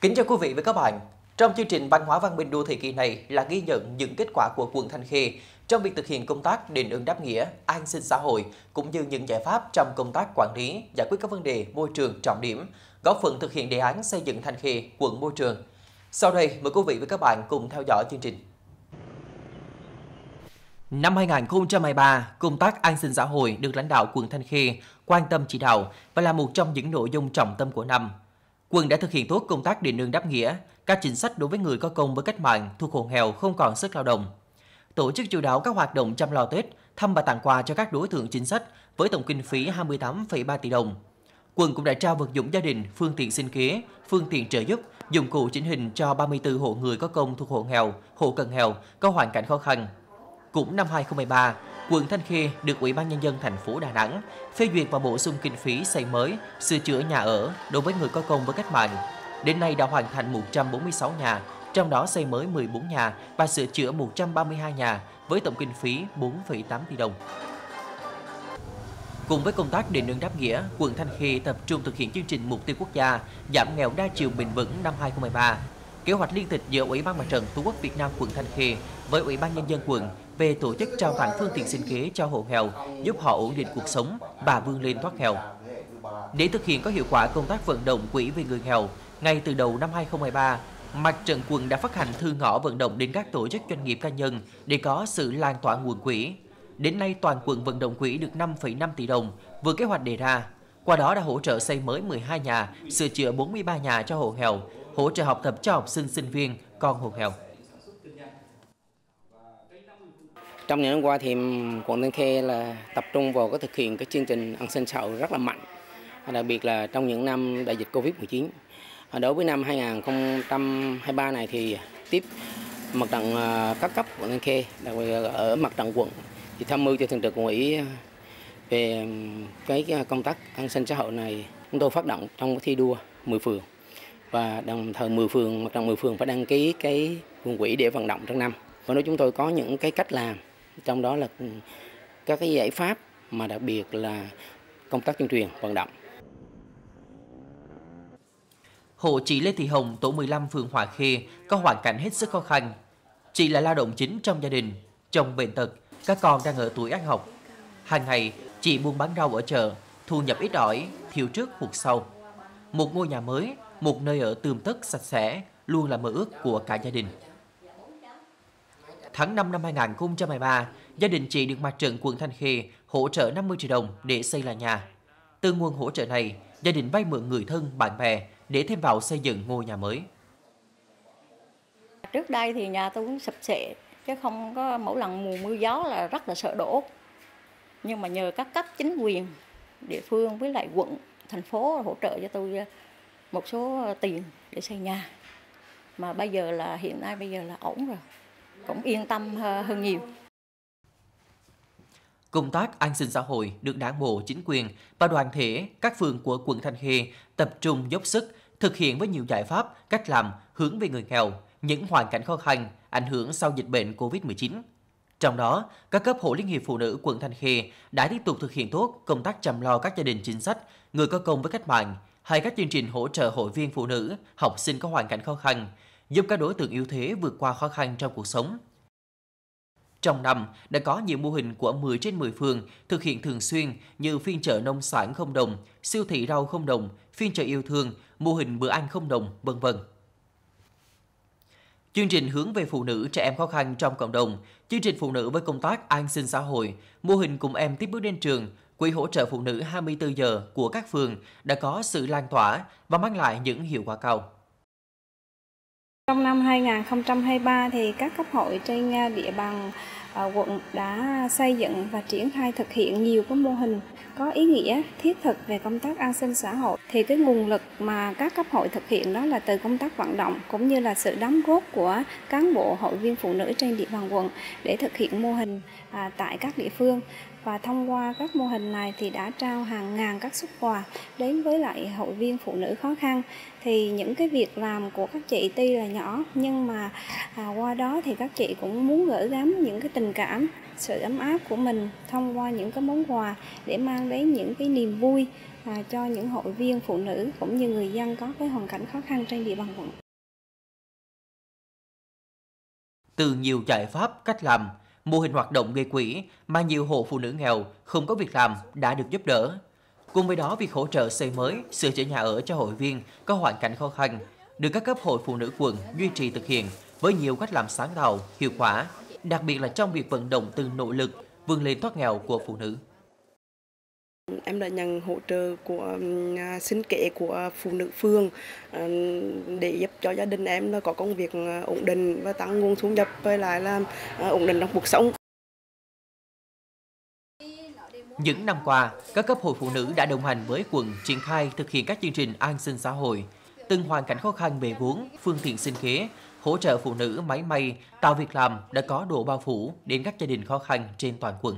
Kính chào quý vị và các bạn. Trong chương trình Văn hóa văn minh đô thị kỳ này là ghi nhận những kết quả của quận Thanh Khê trong việc thực hiện công tác đền ơn đáp nghĩa, an sinh xã hội cũng như những giải pháp trong công tác quản lý, giải quyết các vấn đề môi trường trọng điểm, góp phần thực hiện đề án xây dựng Thanh Khê quận môi trường. Sau đây mời quý vị và các bạn cùng theo dõi chương trình. Năm 2023, công tác an sinh xã hội được lãnh đạo quận Thanh Khê quan tâm chỉ đạo và là một trong những nội dung trọng tâm của năm. Quận đã thực hiện tốt công tác đền nương đáp nghĩa, các chính sách đối với người có công với cách mạng thuộc hộ nghèo không còn sức lao động. Tổ chức chủ đạo các hoạt động chăm lo Tết, thăm và tặng quà cho các đối tượng chính sách với tổng kinh phí 28,3 tỷ đồng. Quận cũng đã trao vật dụng gia đình, phương tiện sinh kế, phương tiện trợ giúp, dụng cụ chỉnh hình cho 34 hộ người có công thuộc hộ nghèo, hộ cận nghèo có hoàn cảnh khó khăn. Cũng năm 2013, quận Thanh Khê được Ủy ban Nhân dân thành phố Đà Nẵng phê duyệt và bổ sung kinh phí xây mới, sửa chữa nhà ở đối với người có công với cách mạng. Đến nay đã hoàn thành 146 nhà, trong đó xây mới 14 nhà và sửa chữa 132 nhà với tổng kinh phí 4,8 tỷ đồng. Cùng với công tác đền ơn đáp nghĩa, quận Thanh Khê tập trung thực hiện chương trình mục tiêu quốc gia giảm nghèo đa chiều bền vững năm 2013. Kế hoạch liên tịch giữa Ủy ban Mặt trận Tổ quốc Việt Nam quận Thanh Khê với Ủy ban nhân dân quận về tổ chức trao tặng phương tiện sinh kế cho hộ nghèo, giúp họ ổn định cuộc sống và vươn lên thoát nghèo. Để thực hiện có hiệu quả công tác vận động quỹ về người nghèo, ngay từ đầu năm 2023, Mặt trận quận đã phát hành thư ngõ vận động đến các tổ chức doanh nghiệp cá nhân để có sự lan tỏa nguồn quỹ. Đến nay toàn quận vận động quỹ được 5,5 tỷ đồng, vừa kế hoạch đề ra. Qua đó đã hỗ trợ xây mới 12 nhà, sửa chữa 43 nhà cho hộ nghèo, hỗ trợ học tập cho học sinh sinh viên, con hộ nghèo. Trong những năm qua thì quận Thanh Khê là tập trung vào cái thực hiện cái chương trình an sinh xã hội rất là mạnh, đặc biệt là trong những năm đại dịch Covid-19. Đối với năm 2023 này thì tiếp mặt trận à, các cấp quận Thanh Khê, đặc biệt ở mặt trận quận thì tham mưu cho thường trực quận ủy về cái công tác an sinh xã hội này chúng tôi phát động trong thi đua 10 phường và đồng thời 10 phường mặt trận 10 phường phải đăng ký cái nguồn quỹ để vận động trong năm. Và nói chúng tôi có những cái cách làm trong đó là các cái giải pháp mà đặc biệt là công tác tuyên truyền vận động. Hộ chị Lê Thị Hồng, tổ 15 phường Hòa Khê có hoàn cảnh hết sức khó khăn. Chị là lao động chính trong gia đình, chồng bệnh tật, các con đang ở tuổi ăn học. Hàng ngày, chị buôn bán rau ở chợ, thu nhập ít ỏi, thiếu trước hụt sau. Một ngôi nhà mới, một nơi ở tươm tất sạch sẽ luôn là mơ ước của cả gia đình. Tháng 5 năm 2023, gia đình chị được mặt trận quận Thanh Khê hỗ trợ 50 triệu đồng để xây lại nhà. Từ nguồn hỗ trợ này, gia đình vay mượn người thân, bạn bè để thêm vào xây dựng ngôi nhà mới. Trước đây thì nhà tôi cũng sập sệ, chứ không có mỗi lần mùa mưa gió là rất là sợ đổ. Nhưng mà nhờ các cấp chính quyền, địa phương với lại quận, thành phố hỗ trợ cho tôi ờ, một số tiền để xây nhà. Mà bây giờ là hiện nay bây giờ là ổn rồi cũng yên tâm ờ, hơn nhiều. Công tác an sinh xã hội được đảng bộ, chính quyền và đoàn thể các phường của quận Thanh Khê tập trung dốc sức thực hiện với nhiều giải pháp, cách làm hướng về người nghèo, những hoàn cảnh khó khăn, ảnh hưởng sau dịch bệnh COVID-19. Trong đó, các cấp hội Liên hiệp Phụ nữ quận Thanh Khê đã tiếp tục thực hiện tốt công tác chăm lo các gia đình chính sách, người có công với cách mạng, hay các chương trình hỗ trợ hội viên phụ nữ, học sinh có hoàn cảnh khó khăn, giúp các đối tượng yếu thế vượt qua khó khăn trong cuộc sống. Trong năm, đã có nhiều mô hình của 10 trên 10 phường thực hiện thường xuyên như phiên chợ nông sản không đồng, siêu thị rau không đồng, phiên chợ yêu thương, mô hình bữa ăn không đồng, vân vân. Chương trình hướng về phụ nữ trẻ em khó khăn trong cộng đồng, chương trình phụ nữ với công tác an sinh xã hội, mô hình cùng em tiếp bước đến trường, quỹ hỗ trợ phụ nữ 24 giờ của các phường đã có sự lan tỏa và mang lại những hiệu quả cao. Trong năm 2023 thì các cấp hội trên à, địa bàn à, quận đã xây dựng và triển khai thực hiện nhiều cái mô hình có ý nghĩa thiết thực về công tác an sinh xã hội. Thì cái nguồn lực mà các cấp hội thực hiện đó là từ công tác vận động cũng như là sự đóng góp của cán bộ, hội viên phụ nữ trên địa bàn quận để thực hiện mô hình à, tại các địa phương và thông qua các mô hình này thì đã trao hàng ngàn các xuất quà đến với lại hội viên phụ nữ khó khăn thì những cái việc làm của các chị tuy là nhỏ nhưng mà à, qua đó thì các chị cũng muốn gửi gắm những cái tình cảm sự ấm áp của mình thông qua những cái món quà để mang đến những cái niềm vui à, cho những hội viên phụ nữ cũng như người dân có cái hoàn cảnh khó khăn trên địa bàn quận. Từ nhiều giải pháp, cách làm, mô hình hoạt động gây quỹ mà nhiều hộ phụ nữ nghèo không có việc làm đã được giúp đỡ. Cùng với đó, việc hỗ trợ xây mới, sửa chữa nhà ở cho hội viên có hoàn cảnh khó khăn được các cấp hội phụ nữ quận duy trì thực hiện với nhiều cách làm sáng tạo, hiệu quả, đặc biệt là trong việc vận động từng nội lực vươn lên thoát nghèo của phụ nữ. Em đã nhận hỗ trợ của à, sinh kế của phụ nữ phường à, để giúp cho gia đình em là có công việc à, ổn định và tăng nguồn thu nhập với lại là ổn định trong cuộc sống. Những năm qua, các cấp hội phụ nữ đã đồng hành với quận triển khai thực hiện các chương trình an sinh xã hội, từng hoàn cảnh khó khăn về vốn, phương tiện sinh kế, hỗ trợ phụ nữ máy may, tạo việc làm đã có độ bao phủ đến các gia đình khó khăn trên toàn quận.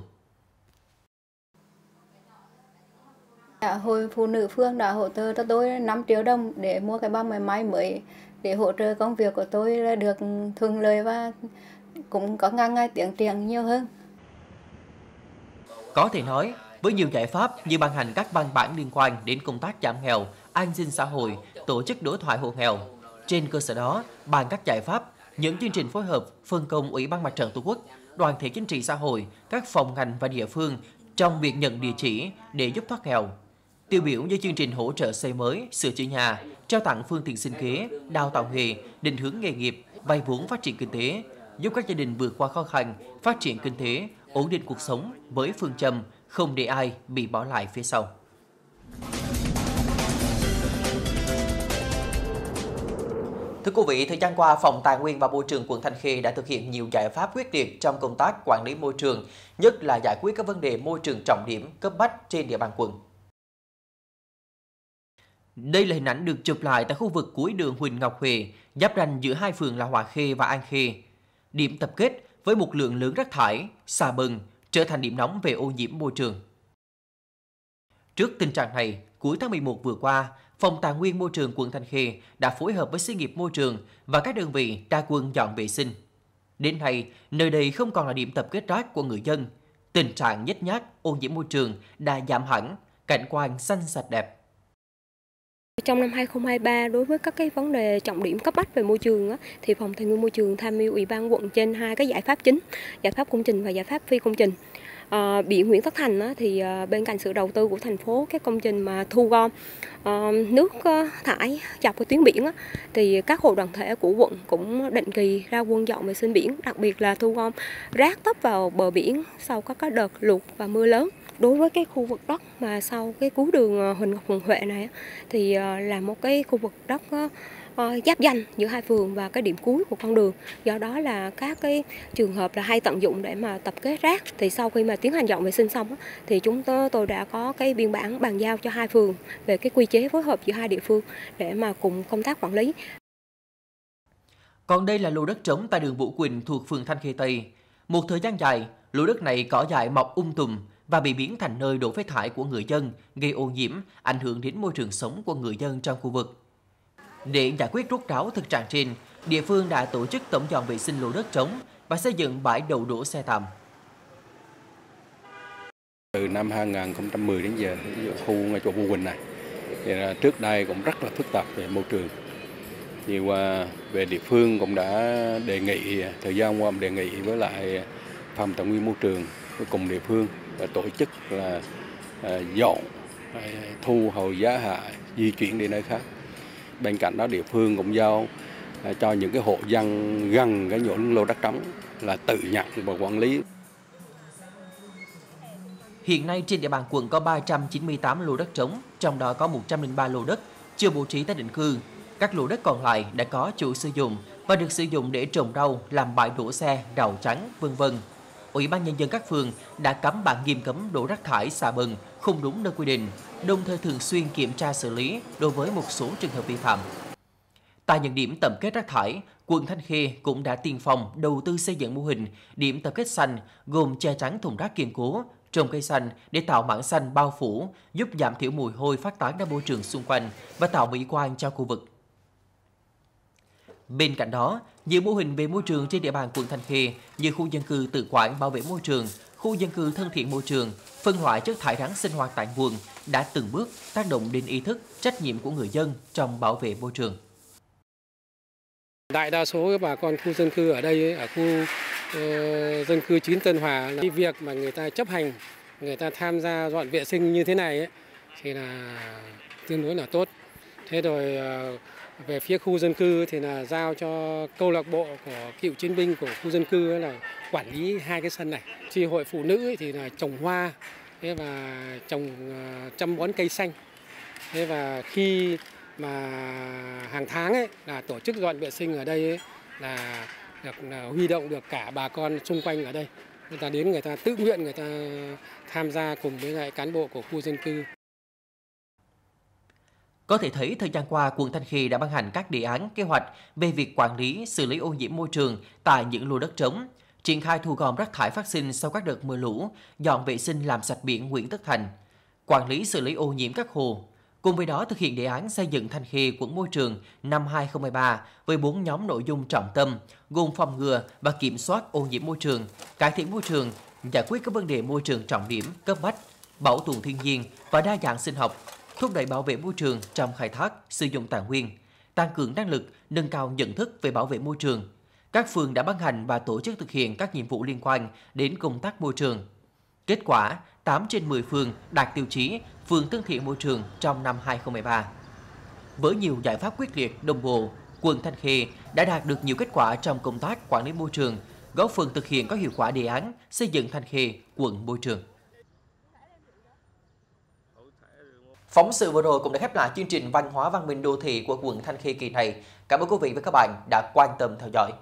Dạ, hội phụ nữ phương đã hỗ trợ cho tôi 5 triệu đồng để mua cái bao máy may mới để hỗ trợ công việc của tôi là được thuận lợi và cũng có ngang ngay tiến triển nhiều hơn. Có thể nói, với nhiều giải pháp như ban hành các văn bản liên quan đến công tác giảm nghèo, an sinh xã hội, tổ chức đối thoại hộ nghèo. Trên cơ sở đó, bàn các giải pháp, những chương trình phối hợp, phân công Ủy ban Mặt trận Tổ quốc, đoàn thể chính trị xã hội, các phòng ngành và địa phương trong việc nhận địa chỉ để giúp thoát nghèo. Tiêu biểu như chương trình hỗ trợ xây mới, sửa chữa nhà, trao tặng phương tiện sinh kế, đào tạo nghề, định hướng nghề nghiệp, vay vốn phát triển kinh tế, giúp các gia đình vượt qua khó khăn, phát triển kinh tế, ổn định cuộc sống với phương châm không để ai bị bỏ lại phía sau. Thưa quý vị, thời gian qua, Phòng Tài nguyên và Môi trường quận Thanh Khê đã thực hiện nhiều giải pháp quyết liệt trong công tác quản lý môi trường, nhất là giải quyết các vấn đề môi trường trọng điểm cấp bách trên địa bàn quận. Đây là hình ảnh được chụp lại tại khu vực cuối đường Huỳnh Ngọc Huệ, giáp ranh giữa hai phường là Hòa Khê và An Khê. Điểm tập kết với một lượng lớn rác thải, xà bần trở thành điểm nóng về ô nhiễm môi trường. Trước tình trạng này, cuối tháng 11 vừa qua, Phòng Tài nguyên Môi trường quận Thanh Khê đã phối hợp với xí nghiệp môi trường và các đơn vị đa quân dọn vệ sinh. Đến nay, nơi đây không còn là điểm tập kết rác của người dân. Tình trạng nhếch nhác, ô nhiễm môi trường đã giảm hẳn, cảnh quan xanh sạch đẹp. Trong năm 2023, đối với các cái vấn đề trọng điểm cấp bách về môi trường thì phòng tài nguyên môi trường tham mưu ủy ban quận trên hai cái giải pháp chính, giải pháp công trình và giải pháp phi công trình. Ờ, à, biển Nguyễn Tất Thành á, thì à, bên cạnh sự đầu tư của thành phố các công trình mà thu gom à, nước thải dọc cái tuyến biển á, thì các hộ đoàn thể của quận cũng định kỳ ra quân dọn vệ sinh biển, đặc biệt là thu gom rác tấp vào bờ biển sau các cái đợt lụt và mưa lớn đối với cái khu vực đất mà sau cái cú đường ờ, Huỳnh Ngọc Huỳnh Huệ này thì ờ, là một cái khu vực đất ờ, giáp danh giữa hai phường và cái điểm cuối của con đường. Do đó là các cái trường hợp là hay tận dụng để mà tập kết rác. Thì sau khi mà tiến hành dọn vệ sinh xong thì chúng tôi, tôi đã có cái biên bản bàn giao cho hai phường về cái quy chế phối hợp giữa hai địa phương để mà cùng công tác quản lý. Còn đây là lô đất trống tại đường Vũ Quỳnh thuộc phường Thanh Khê Tây. Một thời gian dài, lô đất này cỏ dại mọc um tùm và bị biến thành nơi đổ phế thải của người dân, gây ô nhiễm, ảnh hưởng đến môi trường sống của người dân trong khu vực. Để giải quyết rút ráo thực trạng trên, địa phương đã tổ chức tổng dọn vệ sinh lô đất trống và xây dựng bãi đậu đổ xe tạm. Từ năm 2010 đến giờ, khu ngay chỗ Vũ Quỳnh này, thì trước đây cũng rất là phức tạp về môi trường. Nhiều về địa phương cũng đã đề nghị, thời gian qua đề nghị với lại phòng tài nguyên môi trường cùng địa phương tổ chức là à, dọn à, thu hồi giá hạ di chuyển đi nơi khác bên cạnh đó địa phương cũng giao à, cho những cái hộ dân gần cái nhổ lô đất trống là tự nhận và quản lý. Hiện nay trên địa bàn quận có 398 lô đất trống, trong đó có 103 lô đất chưa bố trí tái định cư. Các lô đất còn lại đã có chủ sử dụng và được sử dụng để trồng rau, làm bãi đổ xe, đậu chắn, vân vân. Ủy ban nhân dân các phường đã cấm bạn nghiêm cấm đổ rác thải xả bần không đúng nơi quy định, đồng thời thường xuyên kiểm tra xử lý đối với một số trường hợp vi phạm. Tại những điểm tập kết rác thải, quận Thanh Khê cũng đã tiên phong đầu tư xây dựng mô hình điểm tập kết xanh gồm che chắn thùng rác kiên cố, trồng cây xanh để tạo mảng xanh bao phủ, giúp giảm thiểu mùi hôi phát tán ra môi trường xung quanh và tạo mỹ quan cho khu vực. Bên cạnh đó, nhiều mô hình về môi trường trên địa bàn quận Thanh Khê như khu dân cư tự quản bảo vệ môi trường, khu dân cư thân thiện môi trường, phân loại chất thải rắn sinh hoạt tại nguồn đã từng bước tác động đến ý thức, trách nhiệm của người dân trong bảo vệ môi trường. Đại đa số bà con khu dân cư ở đây, ở khu uh, dân cư 9 Tân Hòa, là cái việc mà người ta chấp hành, người ta tham gia dọn vệ sinh như thế này ấy, thì là tương đối là tốt. Thế rồi uh, về phía khu dân cư thì là giao cho câu lạc bộ của cựu chiến binh của khu dân cư là quản lý hai cái sân này. Chi hội phụ nữ thì là trồng hoa thế và trồng à, chăm bón cây xanh. Thế và khi mà hàng tháng ấy là tổ chức dọn vệ sinh ở đây ấy, là được là huy động được cả bà con xung quanh ở đây. Người ta đến người ta tự nguyện người ta tham gia cùng với lại cán bộ của khu dân cư. Có thể thấy thời gian qua, quận Thanh Khê đã ban hành các đề án, kế hoạch về việc quản lý, xử lý ô nhiễm môi trường tại những lô đất trống, triển khai thu gom rác thải phát sinh sau các đợt mưa lũ, dọn vệ sinh làm sạch biển Nguyễn Tất Thành, quản lý xử lý ô nhiễm các hồ. Cùng với đó thực hiện đề án xây dựng Thanh Khê quận môi trường năm 2023 với bốn nhóm nội dung trọng tâm gồm phòng ngừa và kiểm soát ô nhiễm môi trường, cải thiện môi trường, giải quyết các vấn đề môi trường trọng điểm cấp bách, bảo tồn thiên nhiên và đa dạng sinh học, thúc đẩy bảo vệ môi trường trong khai thác, sử dụng tài nguyên, tăng cường năng lực, nâng cao nhận thức về bảo vệ môi trường. Các phường đã ban hành và tổ chức thực hiện các nhiệm vụ liên quan đến công tác môi trường. Kết quả, 8 trên 10 phường đạt tiêu chí phường thân thiện môi trường trong năm 2013. Với nhiều giải pháp quyết liệt, đồng bộ, quận Thanh Khê đã đạt được nhiều kết quả trong công tác quản lý môi trường, góp phần thực hiện có hiệu quả đề án xây dựng Thanh Khê quận môi trường. Phóng sự vừa rồi cũng đã khép lại chương trình Văn hóa văn minh đô thị của quận Thanh Khê kỳ này. Cảm ơn quý vị và các bạn đã quan tâm theo dõi.